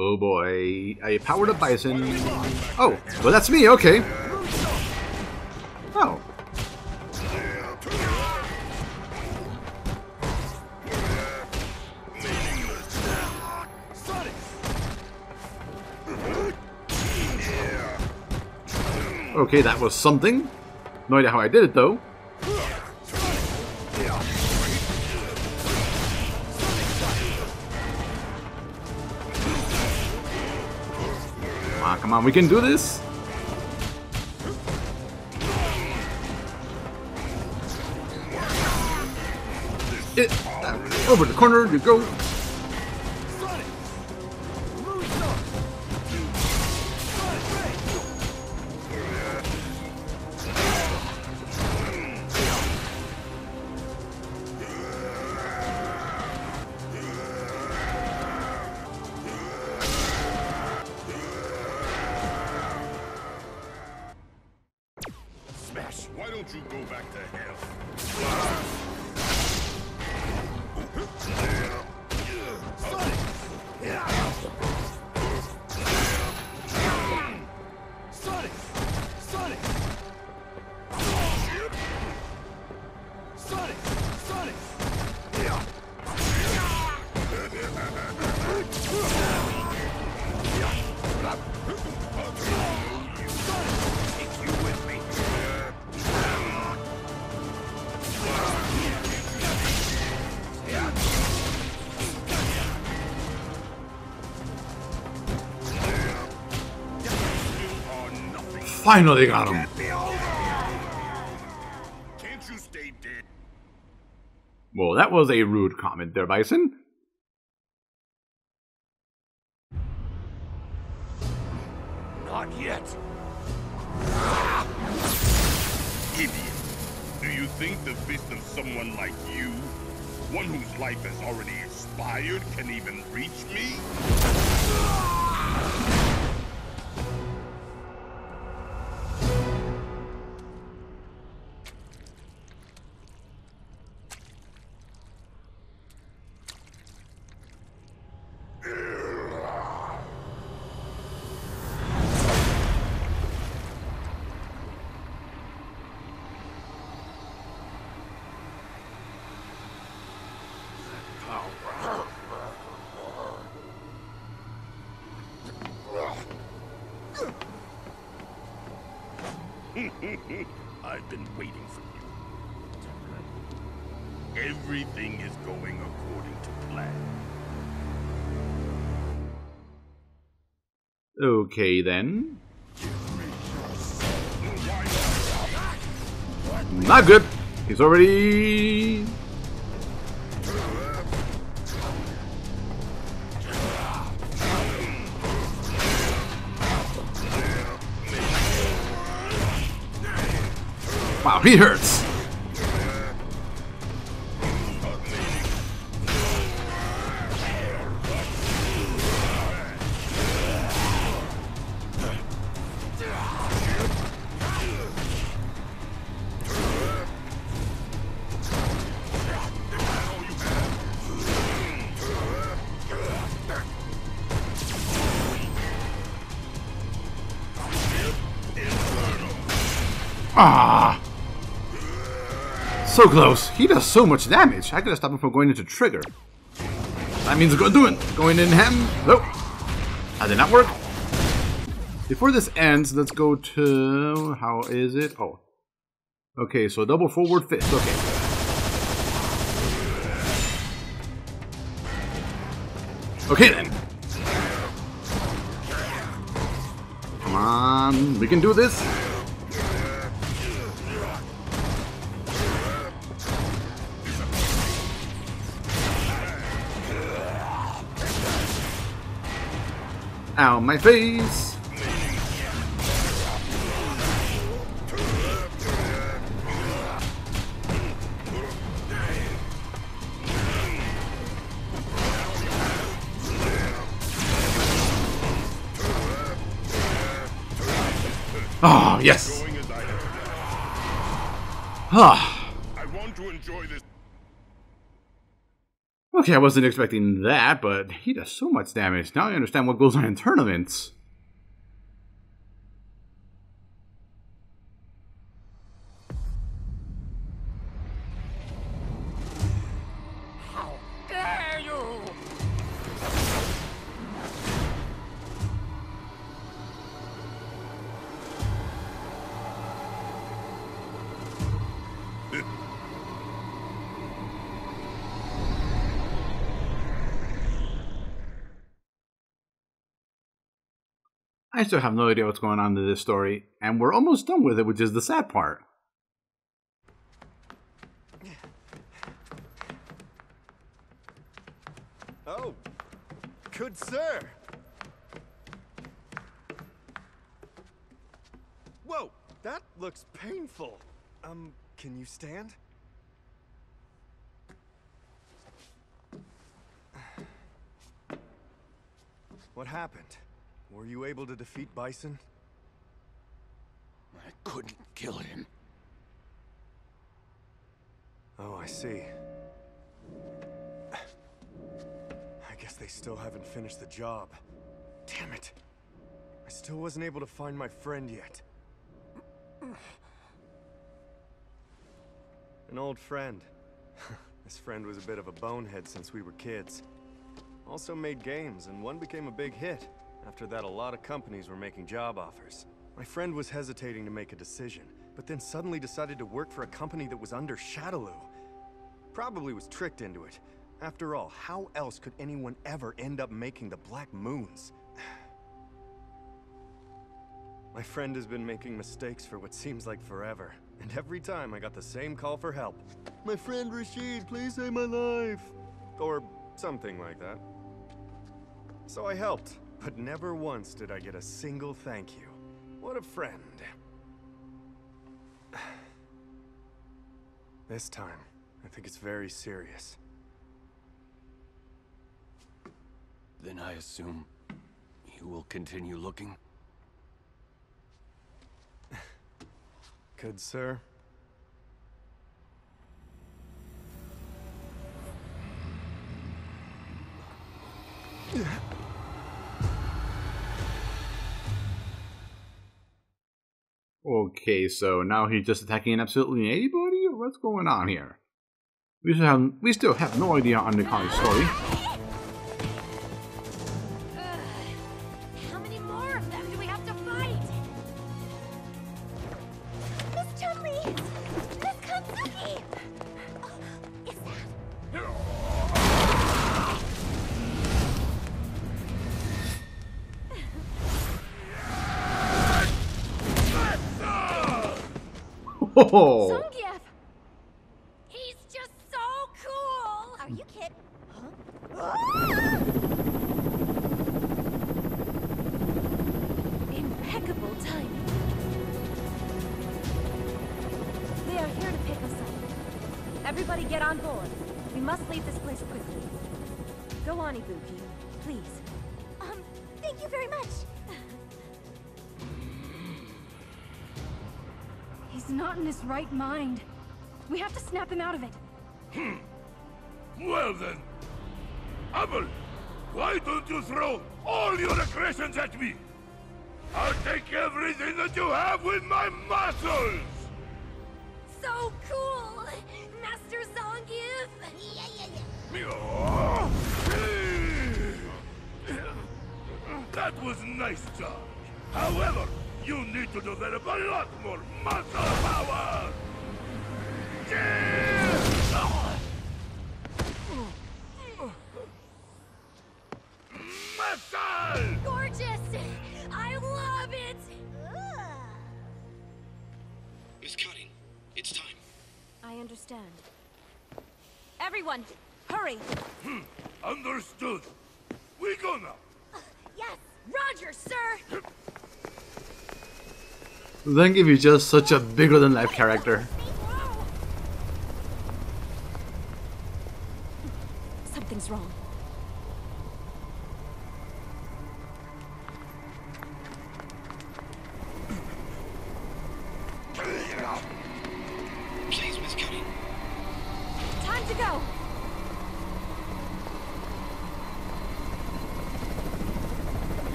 Oh boy, I powered up Bison. Oh, well that's me, okay. Oh. Okay, that was something. No idea how I did it though. Come on, we can do this. It, uh, over the corner you go. Finally got him. Well, that was a rude comment there, Bison. Not yet. Idiot. Do you think the fist of someone like you, one whose life has already expired, can even reach me? I've been waiting for you. Everything is going according to plan. Okay then. Not good. He's already. He hurts. So close. He does so much damage. I could have stopped him from going into trigger. That means go doing. Going in him. Nope. That did not work. Before this ends, let's go to how is it? Oh. Okay, so double forward fist. Okay. Okay then. Come on, we can do this. Ow, my face! Oh, yes! Going as I have Ah, I want to enjoy this. Okay, I wasn't expecting that, but he does so much damage. Now I understand what goes on in tournaments. I still have no idea what's going on in this story, and we're almost done with it, which is the sad part. Oh, good sir. Whoa, that looks painful. Um, can you stand? What happened? Were you able to defeat Bison? I couldn't kill him. Oh, I see. I guess they still haven't finished the job. Damn it. I still wasn't able to find my friend yet. An old friend. this friend was a bit of a bonehead since we were kids. Also made games, and one became a big hit. After that, a lot of companies were making job offers. My friend was hesitating to make a decision, but then suddenly decided to work for a company that was under Shadaloo. Probably was tricked into it. After all, how else could anyone ever end up making the Black Moons? My friend has been making mistakes for what seems like forever. And every time I got the same call for help. My friend Rashid, please save my life. Or something like that. So I helped, but never once did I get a single thank you. What a friend. This time, I think it's very serious. Then I assume you will continue looking? Good sir. Okay, so now he's just attacking absolutely anybody, what's going on here? We still have we still have no idea on the Nikani's story. Oh! He's just so cool! Are you kidding? Huh? Impeccable timing. They are here to pick us up. Everybody get on board. We must leave this place quickly. Go on, Ibuki. Please. Um, thank you very much. He's not in his right mind. We have to snap him out of it. Hmm. Well then, Abel, why don't you throw all your aggressions at me? I'll take everything that you have with my muscles! So cool! Master Zangief! Yeah, yeah, yeah. That was nice, John. However, you need to develop a lot more muscle power! Muscle! Gorgeous! I love it! Miss Cutting, it's time. I understand. Everyone, hurry! Hmm, understood. We go now. Yes! Roger, sir! Zangief is just such a bigger than life character. Something's wrong.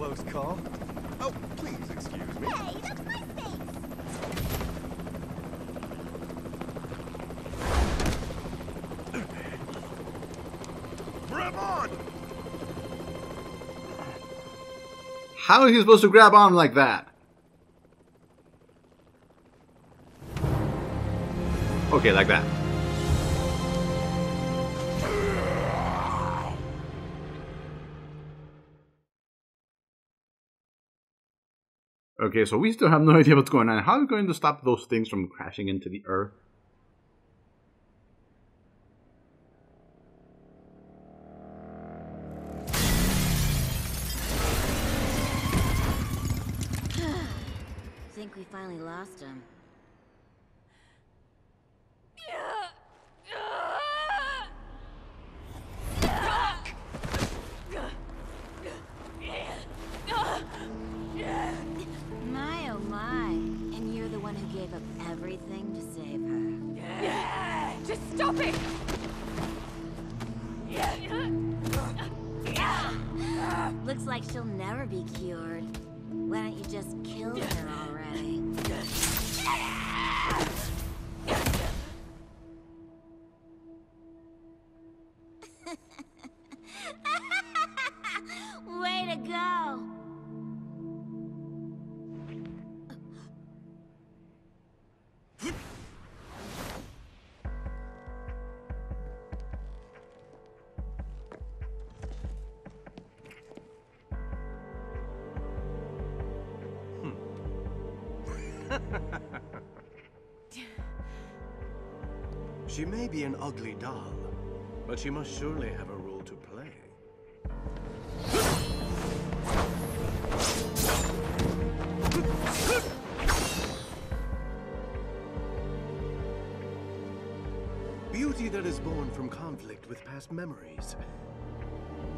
Close call. Oh, please excuse me. Hey, that's my space! Grab on! How is he supposed to grab on like that? Okay, like that. Okay, so we still have no idea what's going on. How are we going to stop those things from crashing into the earth? Think we finally lost him. My She may be an ugly doll, but she must surely have a role to play. Beauty that is born from conflict with past memories.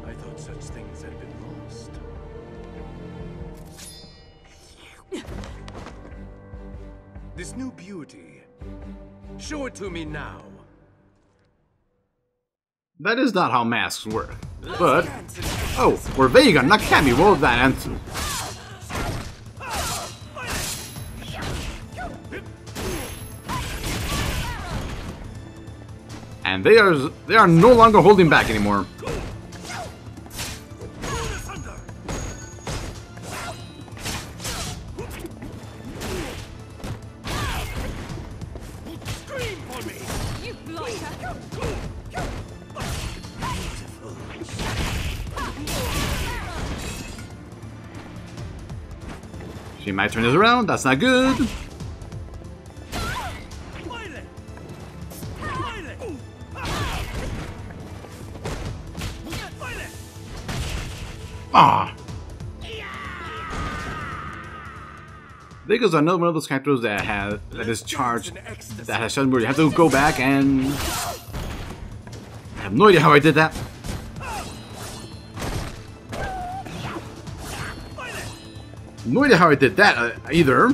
I thought such things had been lost. This new beauty. Show it to me now. That is not how masks work. But, oh, we're Vega, not Cammy. What that answer? And they are they are no longer holding back anymore. You! She might turn this around. That's not good. Ah. Vega's another one of those characters that has that is charged that has sudden where you have to go back and I have no idea how I did that. No idea how I did that uh, either.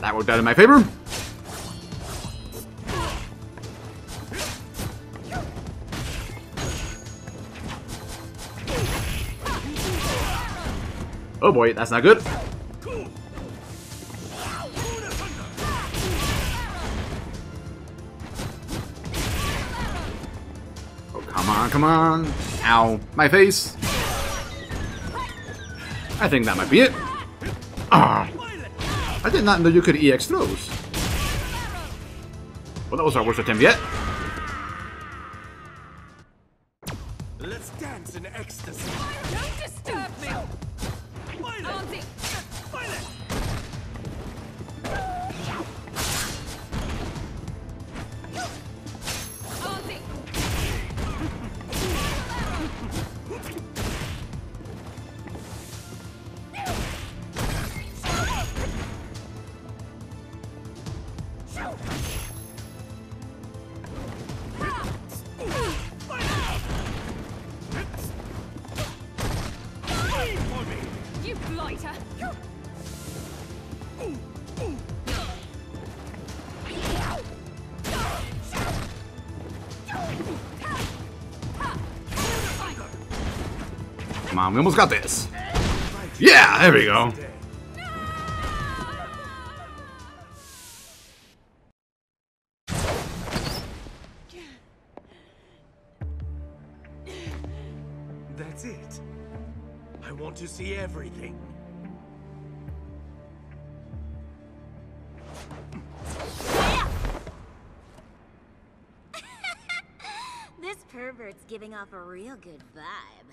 That worked out in my favor. Oh boy, that's not good. Oh, come on, come on. Ow, my face. I think that might be it. Ah. I did not know you could EX throws. Well, that was our worst attempt yet. blighter! Come on, we almost got this. Yeah, there we go. See everything. This pervert's giving off a real good vibe.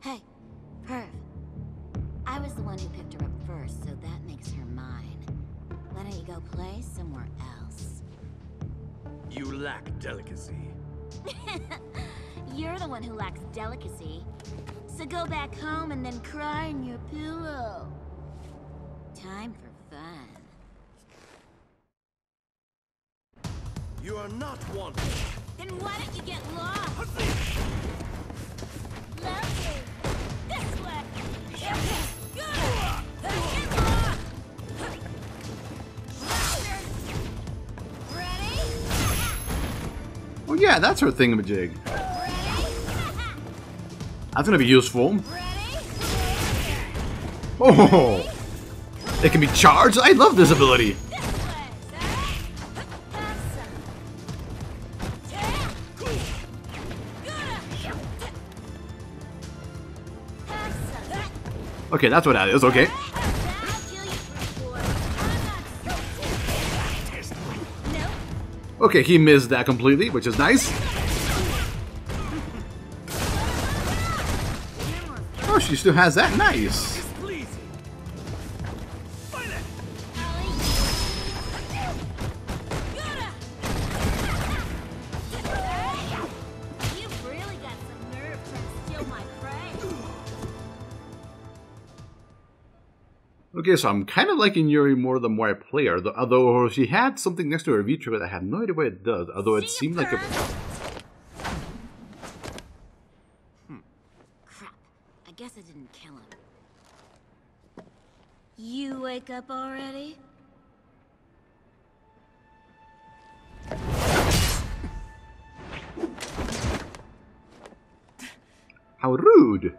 Hey, Perv. I was the one who picked her up first, so that makes her mine. Why don't you go play somewhere else? You lack delicacy. You're the one who lacks delicacy. So go back home and then cry in your pillow. Time for fun. You are not wanted. Then why don't you get lost? Lovely. This way. Good. Get lost. Ready? Oh yeah, that's her thingamajig. That's gonna be useful. Oh, it can be charged. I love this ability. Okay, that's what that is. Okay. Okay, he missed that completely, which is nice. Oh, she still has that. Nice. Okay, so I'm kind of liking Yuri more the more I play her, although she had something next to her V trigger that I have no idea what it does, although it See seemed like a... Perv. Crap. I guess I didn't kill him. You wake up already? How rude!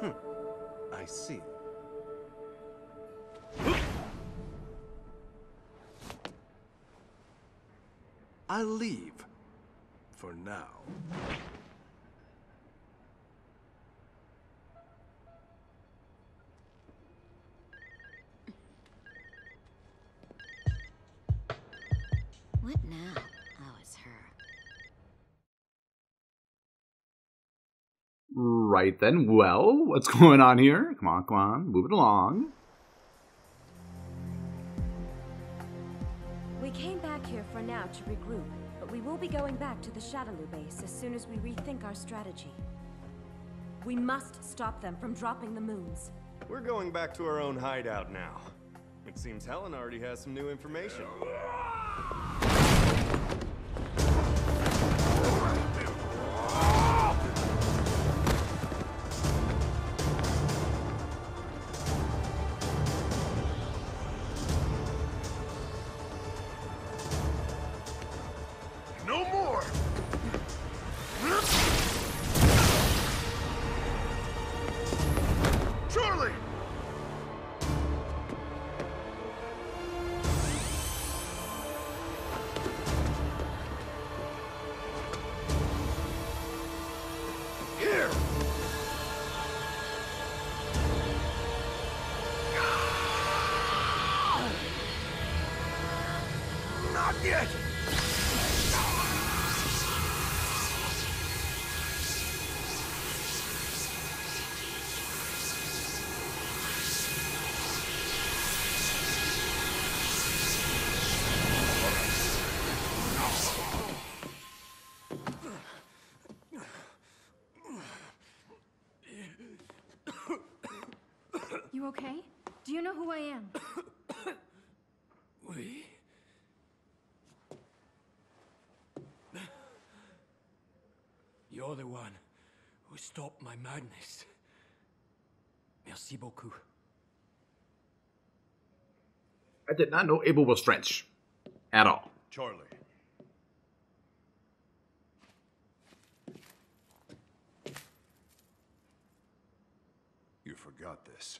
Hmm. I see. I'll leave. For now. Right then, well, what's going on here? Come on, come on, move it along. We came back here for now to regroup, but we will be going back to the Shadaloo base as soon as we rethink our strategy. We must stop them from dropping the moons. We're going back to our own hideout now. It seems Helen already has some new information. You're the one who stopped my madness. Merci beaucoup. I did not know Abel was French. At all. Charlie. You forgot this.